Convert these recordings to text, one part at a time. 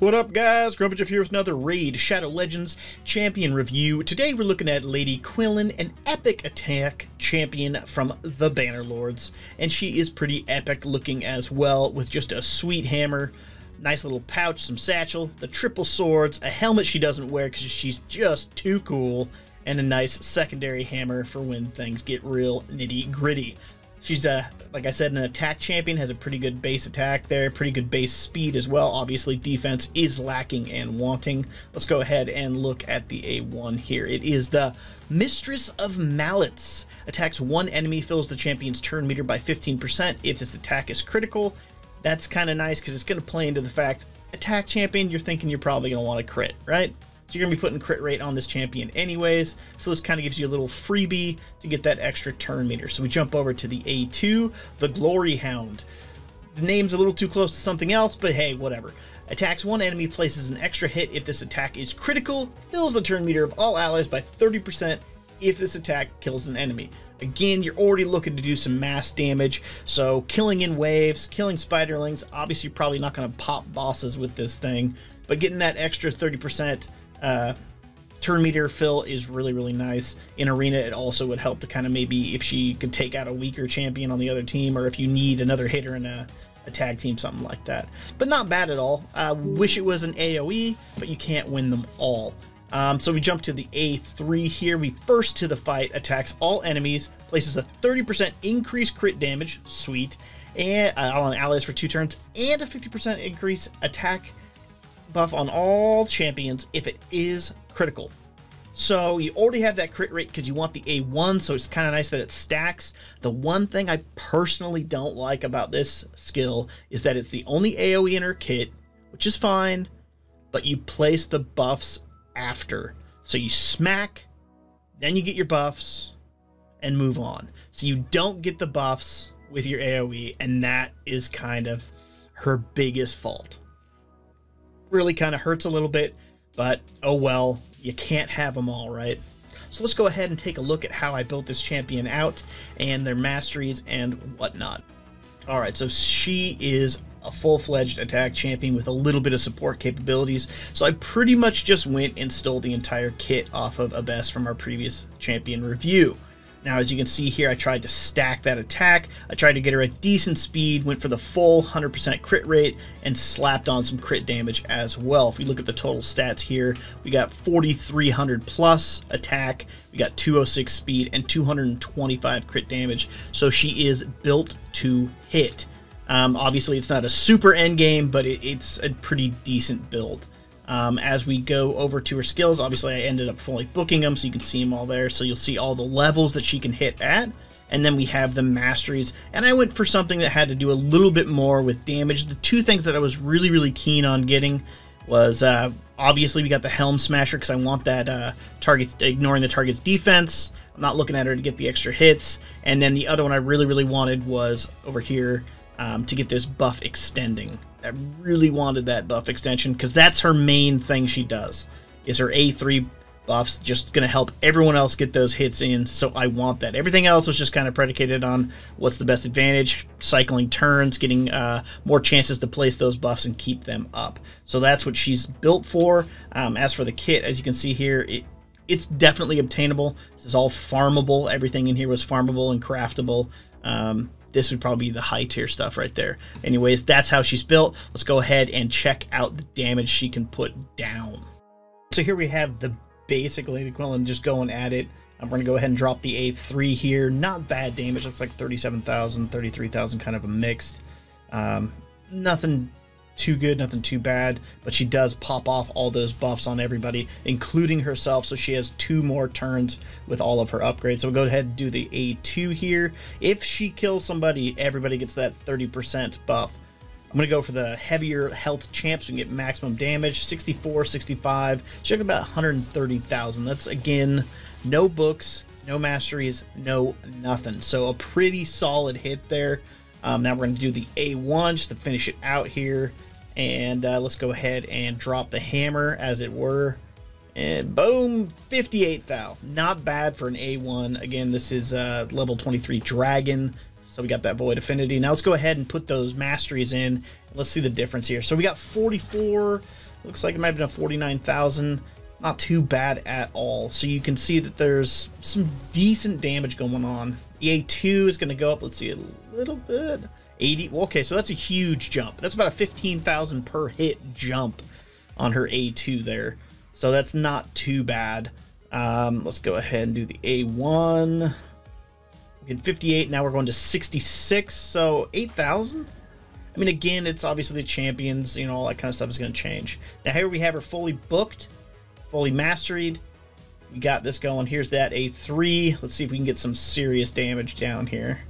What up, guys? Grumpy Jeff here with another Raid Shadow Legends champion review. Today we're looking at Lady Quilen, an epic attack champion from the Bannerlords. And she is pretty epic looking as well, with just a sweet hammer, nice little pouch, some satchel, the triple swords, a helmet she doesn't wear because she's just too cool, and a nice secondary hammer for when things get real nitty gritty. She's a, like I said, an attack champion, has a pretty good base attack there, pretty good base speed as well. Obviously, defense is lacking and wanting. Let's go ahead and look at the A1 here. It is the Mistress of Mallets. Attacks one enemy, fills the champion's turn meter by 15% if this attack is critical. That's kind of nice because it's going to play into the fact, attack champion, you're thinking you're probably going to want to crit, right? So you're going to be putting crit rate on this champion anyways. So this kind of gives you a little freebie to get that extra turn meter. So we jump over to the A2, the Glory Hound. The name's a little too close to something else, but hey, whatever. Attacks one enemy, places an extra hit if this attack is critical, fills the turn meter of all allies by 30% if this attack kills an enemy. Again, you're already looking to do some mass damage, so killing in waves, killing spiderlings, obviously you're probably not going to pop bosses with this thing, but getting that extra 30% uh, turn meter fill is really really nice. In arena it also would help to kind of maybe if she could take out a weaker champion on the other team or if you need another hitter in a, a tag team something like that. But not bad at all. I wish it was an aoe but you can't win them all. Um, so we jump to the A3 here. We first to the fight, attacks all enemies, places a 30% increased crit damage, sweet, and uh, on allies for two turns, and a 50% increase attack buff on all champions if it is critical. So you already have that crit rate because you want the A1, so it's kind of nice that it stacks. The one thing I personally don't like about this skill is that it's the only AoE in her kit, which is fine, but you place the buffs after. So you smack, then you get your buffs, and move on. So you don't get the buffs with your AoE, and that is kind of her biggest fault really kind of hurts a little bit, but oh well, you can't have them all, right? So let's go ahead and take a look at how I built this champion out and their masteries and whatnot. Alright, so she is a full-fledged attack champion with a little bit of support capabilities, so I pretty much just went and stole the entire kit off of Abbess from our previous champion review. Now, as you can see here, I tried to stack that attack. I tried to get her at decent speed, went for the full 100% crit rate, and slapped on some crit damage as well. If we look at the total stats here, we got 4,300 plus attack, we got 206 speed, and 225 crit damage. So she is built to hit. Um, obviously, it's not a super end game, but it, it's a pretty decent build. Um, as we go over to her skills, obviously I ended up fully booking them so you can see them all there. So you'll see all the levels that she can hit at. And then we have the masteries. And I went for something that had to do a little bit more with damage. The two things that I was really, really keen on getting was uh, obviously we got the Helm Smasher because I want that uh, target ignoring the target's defense. I'm not looking at her to get the extra hits. And then the other one I really, really wanted was over here um, to get this buff extending. I really wanted that buff extension because that's her main thing she does. Is her A3 buffs just going to help everyone else get those hits in, so I want that. Everything else was just kind of predicated on what's the best advantage, cycling turns, getting uh, more chances to place those buffs and keep them up. So that's what she's built for. Um, as for the kit, as you can see here, it, it's definitely obtainable. This is all farmable. Everything in here was farmable and craftable. Um, this would probably be the high tier stuff right there. Anyways, that's how she's built. Let's go ahead and check out the damage she can put down. So here we have the basic Lady Quilen just going at it. I'm going to go ahead and drop the A3 here. Not bad damage. Looks like 37,000, 33,000, kind of a mixed. Um, nothing too good, nothing too bad, but she does pop off all those buffs on everybody, including herself, so she has two more turns with all of her upgrades. So we'll go ahead and do the A2 here. If she kills somebody, everybody gets that 30% buff. I'm going to go for the heavier health champ so we can get maximum damage. 64, 65, check about 130,000. That's, again, no books, no masteries, no nothing. So a pretty solid hit there. Um, now we're going to do the A1 just to finish it out here. And uh, let's go ahead and drop the hammer, as it were. And boom, 58 thou. Not bad for an A1. Again, this is uh, level 23 Dragon. So we got that Void Affinity. Now let's go ahead and put those masteries in. Let's see the difference here. So we got 44. Looks like it might have been a 49,000. Not too bad at all. So you can see that there's some decent damage going on. EA2 is going to go up, let's see, a little bit. 80. Okay, so that's a huge jump. That's about a 15,000 per hit jump on her A2 there. So that's not too bad. Um, let's go ahead and do the A1. We had 58, now we're going to 66, so 8,000? I mean, again, it's obviously the champions, you know, all that kind of stuff is going to change. Now, here we have her fully booked, fully mastered. We got this going. Here's that A3. Let's see if we can get some serious damage down here.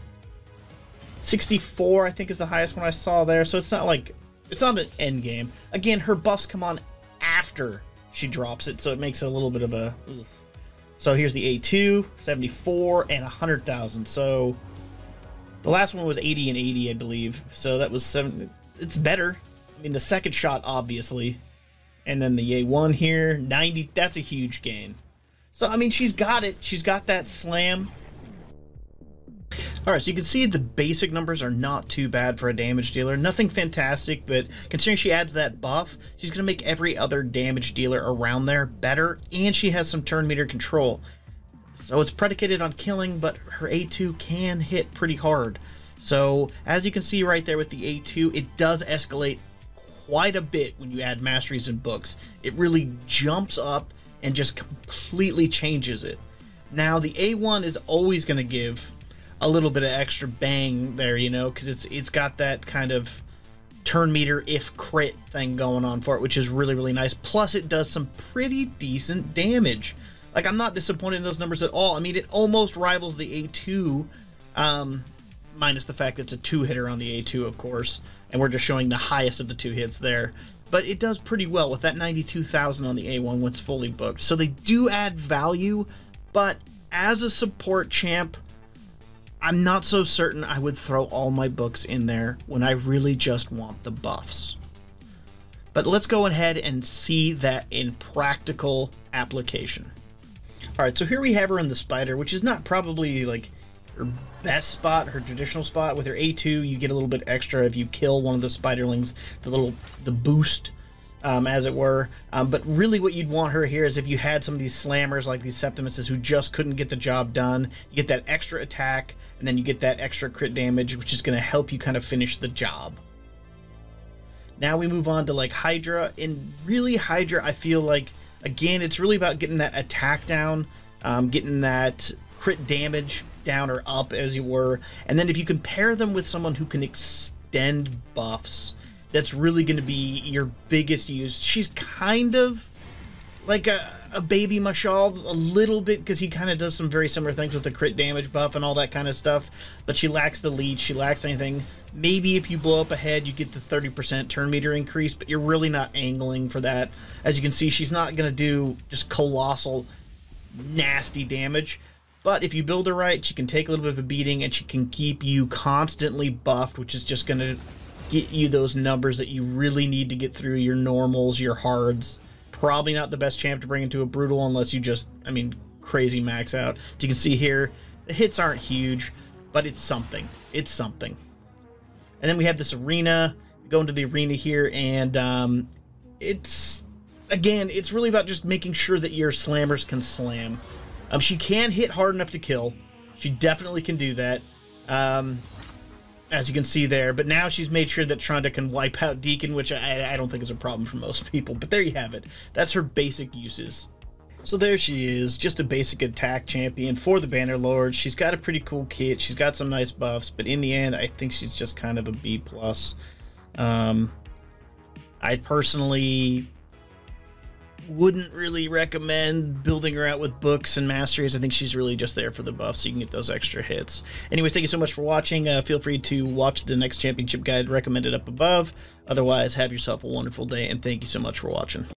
64, I think, is the highest one I saw there. So it's not like, it's not an end game. Again, her buffs come on after she drops it, so it makes a little bit of a... So here's the A2, 74, and 100,000. So the last one was 80 and 80, I believe. So that was seven. It's better. I mean, the second shot, obviously. And then the A1 here, 90. That's a huge gain. So, I mean, she's got it. She's got that slam. Alright, so you can see the basic numbers are not too bad for a damage dealer. Nothing fantastic, but considering she adds that buff, she's going to make every other damage dealer around there better, and she has some turn meter control. So it's predicated on killing, but her A2 can hit pretty hard. So as you can see right there with the A2, it does escalate quite a bit when you add masteries and books. It really jumps up and just completely changes it. Now the A1 is always going to give a little bit of extra bang there, you know, because it's it's got that kind of turn meter if crit thing going on for it, which is really really nice. Plus, it does some pretty decent damage. Like I'm not disappointed in those numbers at all. I mean, it almost rivals the A2, um, minus the fact that it's a two hitter on the A2, of course, and we're just showing the highest of the two hits there. But it does pretty well with that 92,000 on the A1 when it's fully booked. So they do add value, but as a support champ, I'm not so certain I would throw all my books in there when I really just want the buffs. But let's go ahead and see that in practical application. Alright, so here we have her in the spider, which is not probably like her best spot, her traditional spot. With her A2, you get a little bit extra if you kill one of the spiderlings, the little, the boost um, as it were. Um, but really, what you'd want her here is if you had some of these slammers like these Septimuses who just couldn't get the job done, you get that extra attack, and then you get that extra crit damage, which is going to help you kind of finish the job. Now we move on to like Hydra, and really Hydra, I feel like again, it's really about getting that attack down, um, getting that crit damage down or up, as you were, and then if you compare them with someone who can extend buffs that's really going to be your biggest use. She's kind of like a, a baby Mashalled a little bit because he kind of does some very similar things with the crit damage buff and all that kind of stuff, but she lacks the lead. she lacks anything. Maybe if you blow up ahead, you get the 30% turn meter increase, but you're really not angling for that. As you can see, she's not going to do just colossal, nasty damage. But if you build her right, she can take a little bit of a beating and she can keep you constantly buffed, which is just going to get you those numbers that you really need to get through your normals, your hards. Probably not the best champ to bring into a brutal unless you just, I mean, crazy max out. As you can see here, the hits aren't huge, but it's something. It's something. And then we have this arena. We go into the arena here, and um, it's again, it's really about just making sure that your slammers can slam. Um, she can hit hard enough to kill. She definitely can do that. Um, as you can see there. But now she's made sure that Trunda can wipe out Deacon, which I, I don't think is a problem for most people. But there you have it. That's her basic uses. So there she is, just a basic attack champion for the Banner Lord. She's got a pretty cool kit. She's got some nice buffs, but in the end, I think she's just kind of a B plus. Um, I personally wouldn't really recommend building her out with books and masteries. I think she's really just there for the buff, so you can get those extra hits. Anyways, thank you so much for watching. Uh, feel free to watch the next championship guide recommended up above. Otherwise, have yourself a wonderful day, and thank you so much for watching.